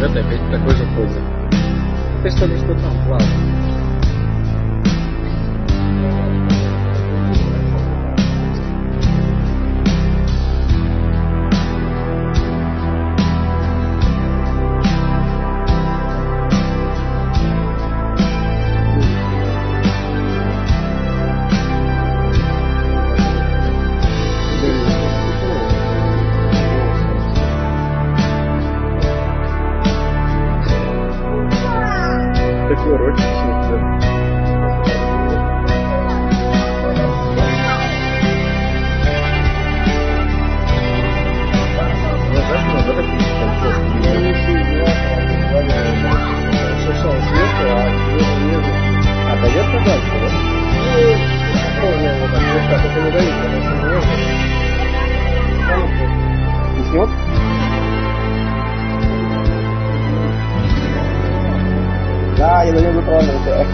это опять такой же позер. Ты что ли, что там, ладно. Такой урочек всегда. Ah, eu lembro pra onde é.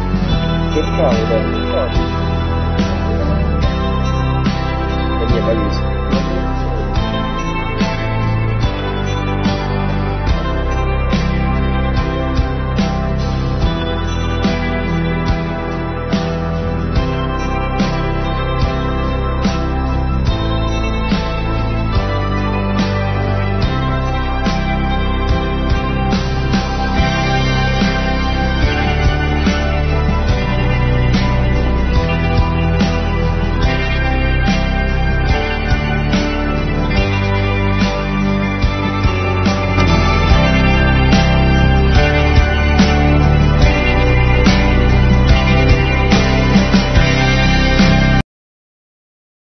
Que foda, que foda.